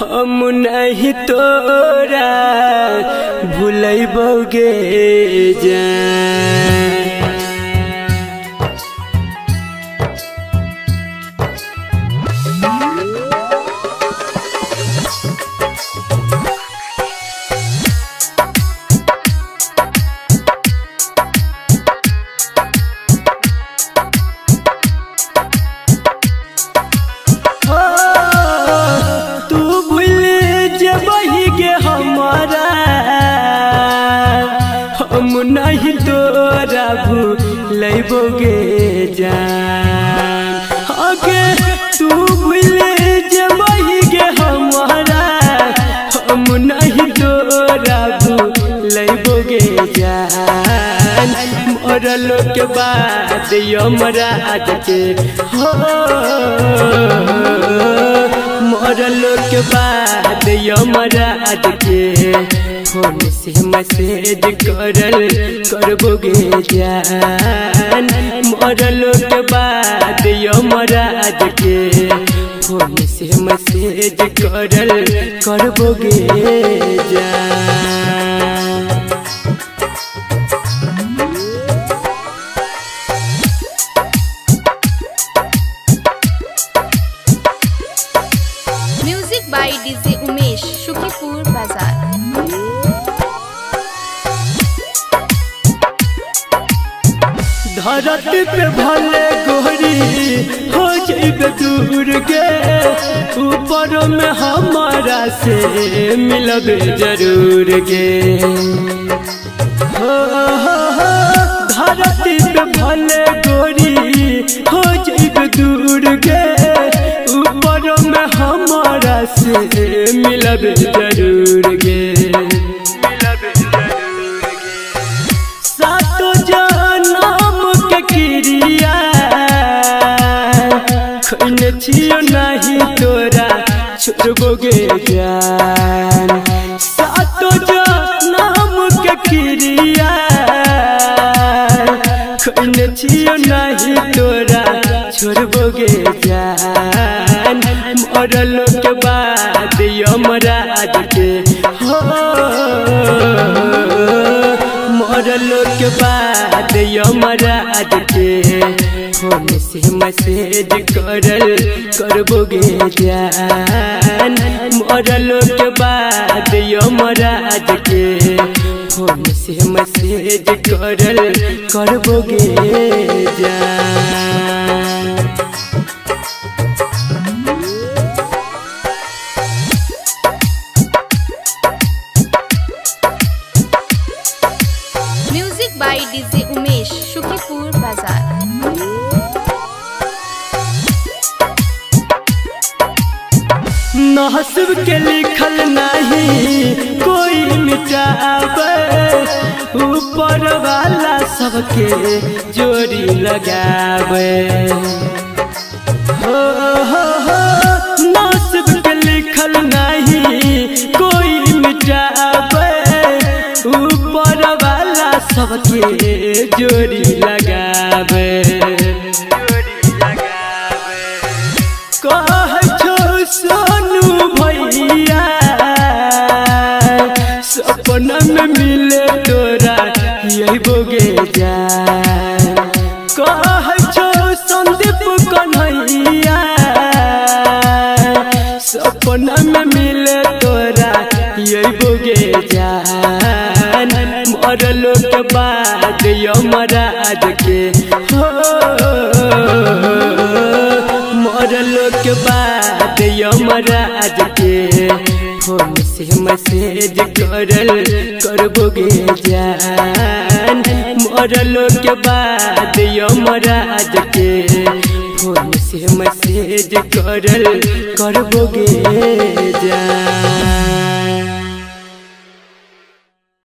हम नहीं तोरा भूल गे जा हम नहीं तोरा भूलैबोगे जान। अगे तू भूल जबही गे हमारा। हम नहीं तोरा भूलैबोगे जान। मरल के बाद यमराज के हो। मरल के बाद यमराज के फ़ोन से मैसेज करल करबोगे जान मरल के बाद यमराज के फ़ोन से मैसेज करल करबोगे जान बाय डीजे उमेश शुकीपुर बाज़ार धरती पे भले गोरी हो जाइबे दूर के। ऊपर में हमारा से मिलबे ज़रूर के। हो, धरती पे भले से मिलबे ज़रूर के सातो जनम के क्रिया खैने छियो नहीं तोरा छोड़बोगे जान सातो जनम के क्रिया नहीं तोरा छोड़बोगे जान मरल यमराज के हो, मरल के बाद यमराज के फ़ोन से मैसेज करल करबोगे जान मरल के बाद यमराज के फ़ोन से मैसेज करल करबोगे जान बाय डीजे उमेश शुकीपुर बाज़ार नहसब के लिखल नहीं, कोई मिटावे ऊपर वाला सबके जोड़ी लगावे हो हो हो। सबके जोड़ी लगावे। कह सोनू भैया सपना मिले तोरा यही बोगे जान कह संदीप कन्हैया सपना यमराज के। हो मरलो के बाद यमराज के। फ़ोन से मैसेज करल करबोगे जान। मरलो के बाद यमराज के। फ़ोन से मैसेज करल करबोगे जान।